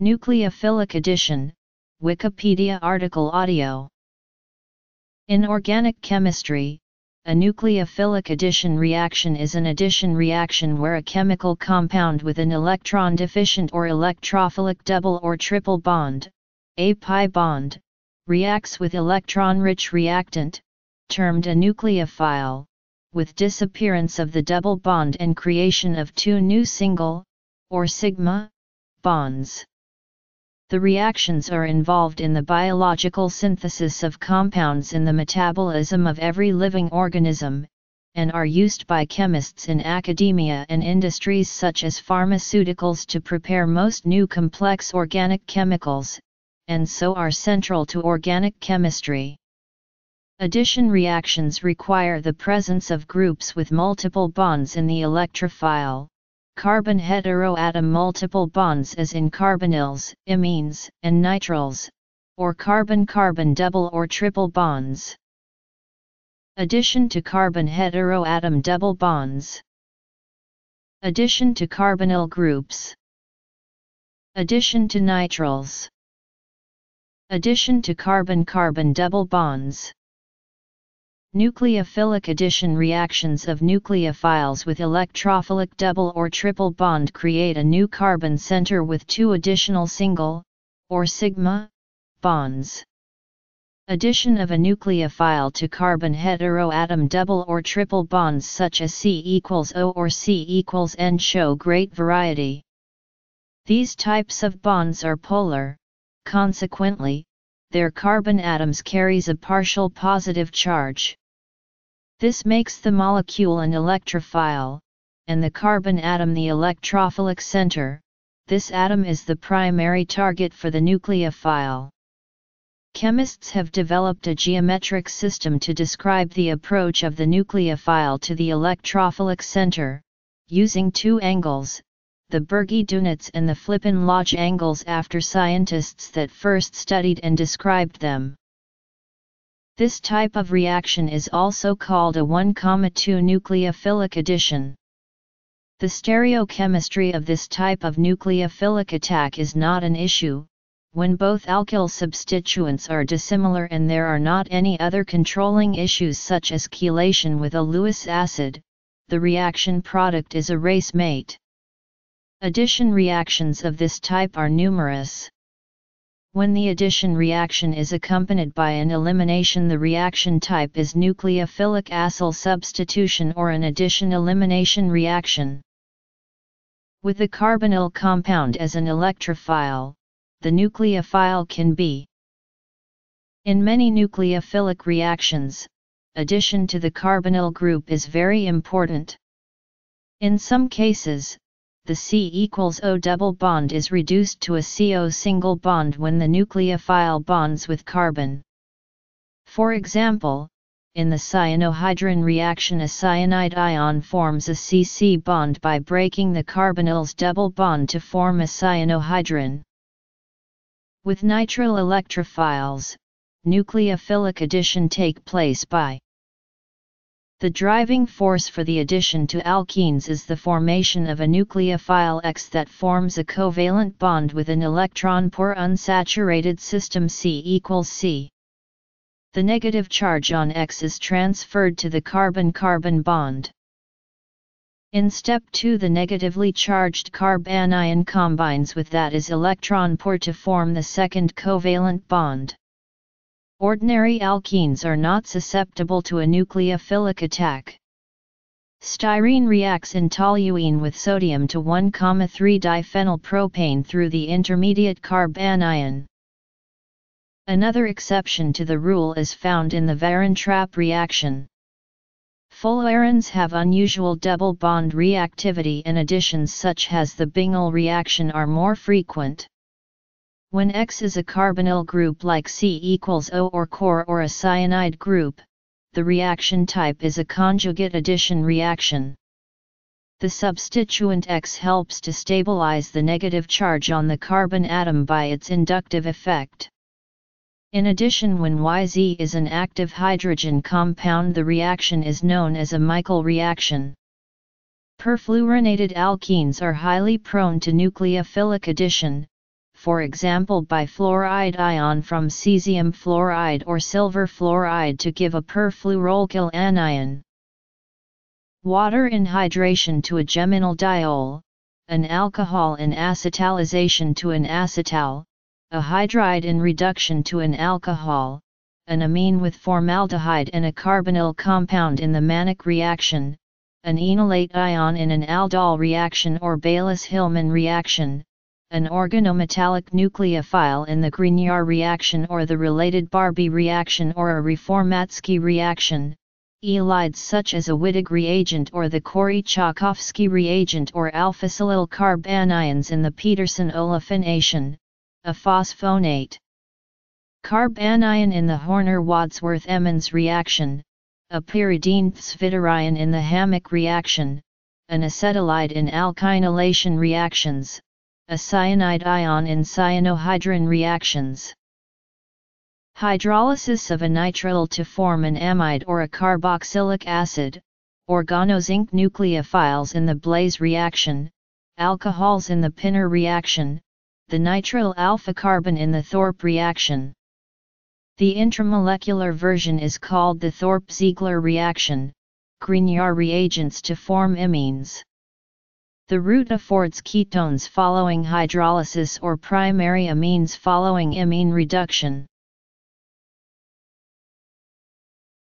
Nucleophilic addition, Wikipedia article audio. In organic chemistry, a nucleophilic addition reaction is an addition reaction where a chemical compound with an electron deficient or electrophilic double or triple bond, a pi bond, reacts with electron-rich reactant, termed a nucleophile, with disappearance of the double bond and creation of two new single, or sigma, bonds. The reactions are involved in the biological synthesis of compounds in the metabolism of every living organism, and are used by chemists in academia and industries such as pharmaceuticals to prepare most new complex organic chemicals, and so are central to organic chemistry. Addition reactions require the presence of groups with multiple bonds in the electrophile, carbon heteroatom multiple bonds as in carbonyls, imines, and nitriles, or carbon-carbon double or triple bonds. Addition to carbon heteroatom double bonds. Addition to carbonyl groups. Addition to nitriles. Addition to carbon-carbon double bonds. Nucleophilic addition reactions of nucleophiles with electrophilic double or triple bond create a new carbon center with two additional single, or sigma, bonds. Addition of a nucleophile to carbon heteroatom double or triple bonds such as C equals O or C equals N show great variety. These types of bonds are polar, consequently, their carbon atoms carries a partial positive charge. This makes the molecule an electrophile, and the carbon atom the electrophilic center, this atom is the primary target for the nucleophile. Chemists have developed a geometric system to describe the approach of the nucleophile to the electrophilic center, using two angles, the Bürgi-Dunitz and the Flippin-Lodge angles after scientists that first studied and described them. This type of reaction is also called a 1,2 nucleophilic addition. The stereochemistry of this type of nucleophilic attack is not an issue, when both alkyl substituents are dissimilar and there are not any other controlling issues such as chelation with a Lewis acid, the reaction product is a racemate. Addition reactions of this type are numerous. When the addition reaction is accompanied by an elimination the reaction type is nucleophilic acyl substitution or an addition-elimination reaction. With the carbonyl compound as an electrophile, the nucleophile can be in many nucleophilic reactions, addition to the carbonyl group is very important. In some cases, the C equals O double bond is reduced to a CO single bond when the nucleophile bonds with carbon. For example, in the cyanohydrin reaction a cyanide ion forms a CC bond by breaking the carbonyl's double bond to form a cyanohydrin. With nitrile electrophiles, nucleophilic addition take place by the driving force for the addition to alkenes is the formation of a nucleophile X that forms a covalent bond with an electron-poor unsaturated system C equals C. The negative charge on X is transferred to the carbon-carbon bond. In step 2 the negatively charged carbanion combines with that is electron-poor to form the second covalent bond. Ordinary alkenes are not susceptible to a nucleophilic attack. Styrene reacts in toluene with sodium to 1,3-diphenyl propane through the intermediate carbanion. Another exception to the rule is found in the Varrentrapp reaction. Fullerenes have unusual double bond reactivity and additions such as the Bingel reaction are more frequent. When X is a carbonyl group like C equals O or core or a cyanide group, the reaction type is a conjugate addition reaction. The substituent X helps to stabilize the negative charge on the carbon atom by its inductive effect. In addition when YZ is an active hydrogen compound the reaction is known as a Michael reaction. Perfluorinated alkenes are highly prone to nucleophilic addition, for example bifluoride ion from cesium fluoride or silver fluoride to give a perfluoroalkyl anion. Water in hydration to a geminal diol, an alcohol in acetalization to an acetal, a hydride in reduction to an alcohol, an amine with formaldehyde and a carbonyl compound in the Mannich reaction, an enolate ion in an aldol reaction or Baylis-Hillman reaction, an organometallic nucleophile in the Grignard reaction or the related Barbier reaction or a Reformatsky reaction, ylides such as a Wittig reagent or the Corey-Chaykovsky reagent or alpha-silyl carbanions in the Peterson olefination, a phosphonate. Carbanion in the Horner-Wadsworth-Emmons reaction, a pyridine zwitterion in the Hammick reaction, an acetylide in alkynylation reactions, a cyanide ion in cyanohydrin reactions. Hydrolysis of a nitrile to form an amide or a carboxylic acid, organozinc nucleophiles in the Blaise reaction, alcohols in the Pinner reaction, the nitrile alpha carbon in the Thorpe reaction. The intramolecular version is called the Thorpe-Ziegler reaction, Grignard reagents to form imines. The route affords ketones following hydrolysis or primary amines following amine reduction.